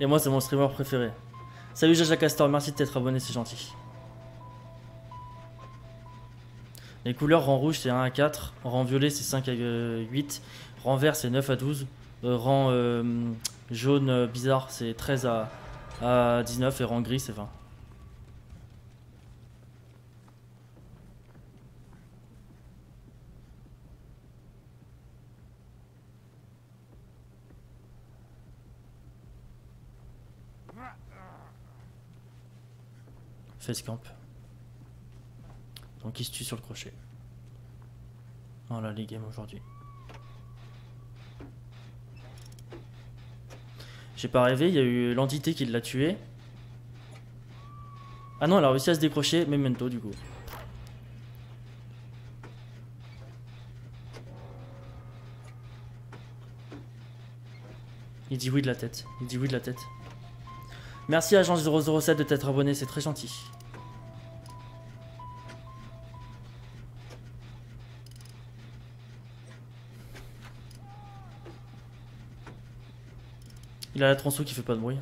Et moi, c'est mon streamer préféré. Salut Jaja Castor, merci de t'être abonné, c'est gentil. Les couleurs, rang rouge c'est 1 à 4, rang violet c'est 5 à 8, rang vert c'est 9 à 12, euh, rang euh, jaune bizarre c'est 13 à, à 19 et rang gris c'est 20. Facecamp. Donc il se tue sur le crochet. Voilà les games aujourd'hui. J'ai pas rêvé, il y a eu l'entité qui l'a tué. Ah non, elle a réussi à se décrocher, Memento du coup. Il dit oui de la tête. Il dit oui de la tête. Merci Agence 007 de t'être abonné, c'est très gentil. Il a la tronçon qui fait pas de bruit.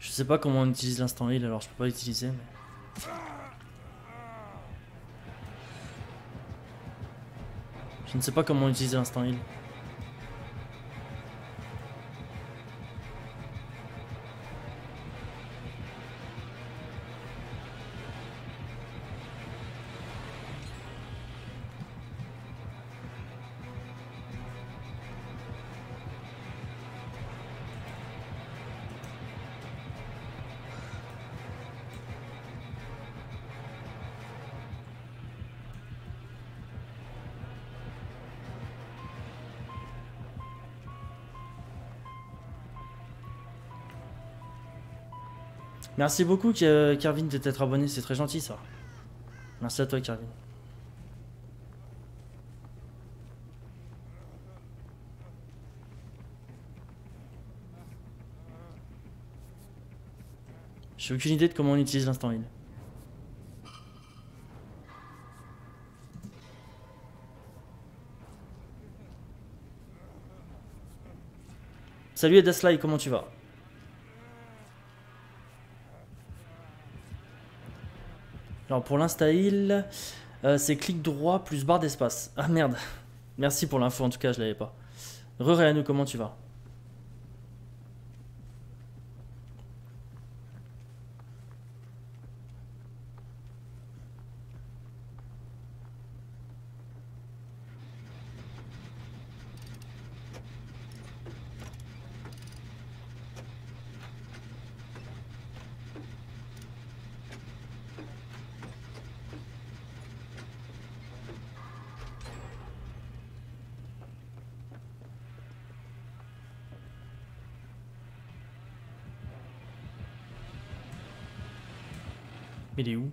Je sais pas comment on utilise l'instant heal alors je peux pas l'utiliser mais... Je ne sais pas comment utiliser l'instant heal. Merci beaucoup Kervin de t'être abonné, c'est très gentil ça. Merci à toi Kervin. J'ai aucune idée de comment on utilise l'instant heal. Salut Edaslai, comment tu vas? Alors pour l'insta-heal, euh, c'est clic droit plus barre d'espace. Ah merde. Merci pour l'info en tout cas, je l'avais pas. Re nous comment tu vas? Mais il est où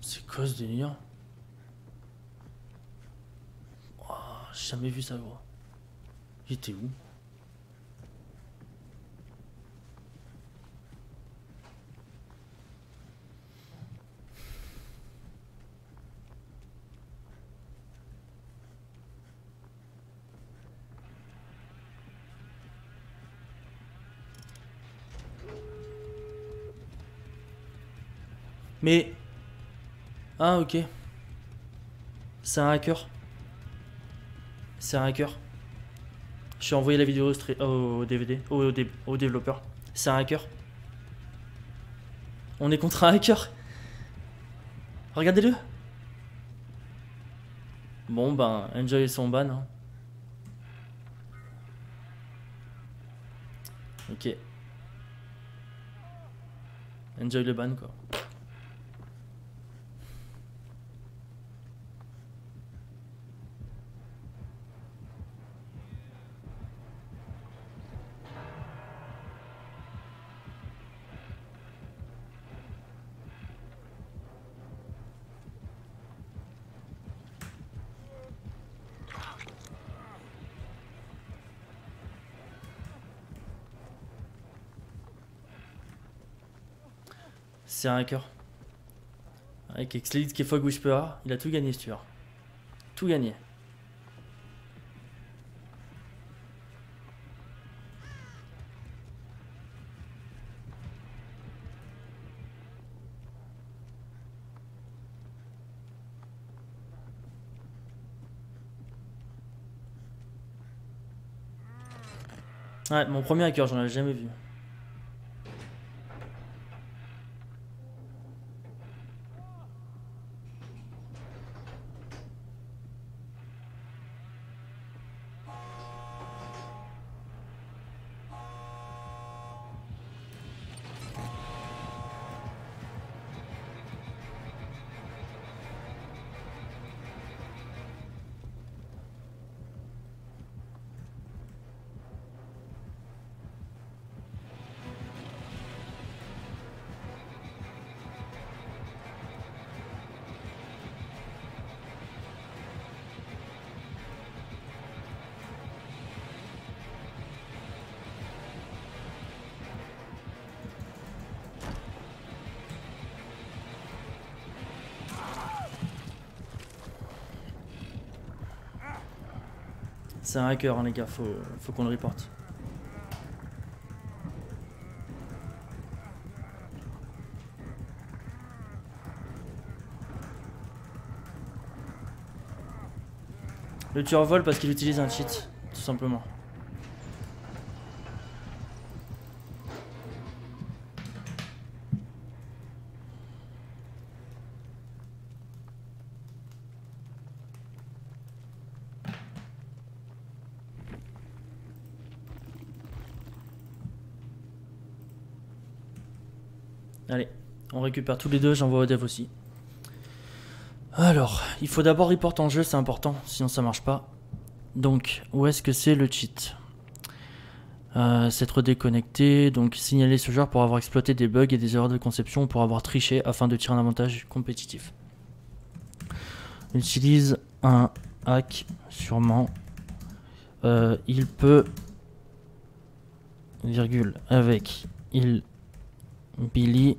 C'est quoi ce délire oh, Jamais vu ça, gros. Il était où Mais... Ah ok. C'est un hacker. C'est un hacker. J'ai envoyé la vidéo au DVD, au, développeur. C'est un hacker. On est contre un hacker. Regardez-le. Bon ben, enjoy son ban. Hein. Ok. Enjoy le ban quoi. C'est un hacker. Avec Exlid qui est Fog Whisperer, il a tout gagné ce tueur. Tout gagné. Ouais, mon premier hacker, j'en avais jamais vu. C'est un hacker, hein, les gars, faut, faut qu'on le reporte. Le tueur vole parce qu'il utilise un cheat, tout simplement. Allez, on récupère tous les deux, j'envoie au dev aussi. Alors, il faut d'abord report en jeu, c'est important, sinon ça marche pas. Donc, où est-ce que c'est le cheat? Euh, S'être déconnecté, donc signaler ce joueur pour avoir exploité des bugs et des erreurs de conception ou pour avoir triché afin de tirer un avantage compétitif. Utilise un hack, sûrement. Euh, il peut, virgule, avec, il Billy,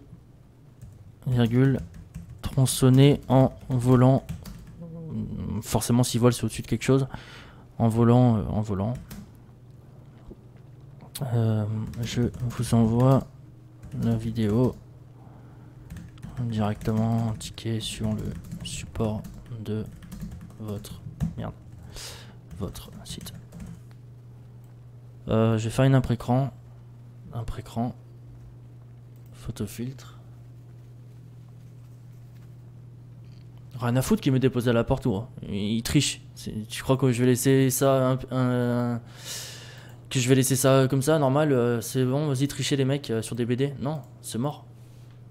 virgule, tronçonné en volant. Forcément, s'il vole, c'est au-dessus de quelque chose. En volant, euh, en volant. Euh, je vous envoie la vidéo directement indiquée sur le support de votre merde, votre site. Euh, je vais faire une impré-écran, impré-écran Photofiltre. Rien à foutre qui me dépose à la porte ou il triche. Tu crois que je vais laisser ça que je vais laisser ça comme ça normal euh, C'est bon, vas-y tricher les mecs euh, sur des BD Non, c'est mort.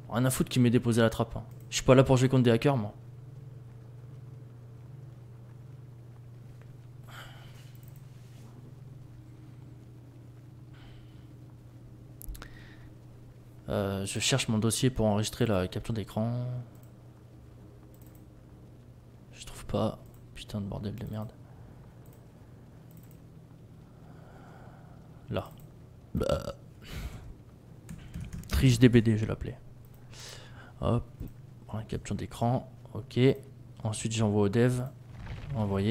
Rien à foutre qui m'ait déposé à la trappe. Hein. Je suis pas là pour jouer contre des hackers moi. Euh, je cherche mon dossier pour enregistrer la capture d'écran. Je trouve pas. Putain de bordel de merde. Là. Bah. Triche DBD, je l'appelais. Hop. Capture d'écran. Ok. Ensuite, j'envoie au dev. Envoyer.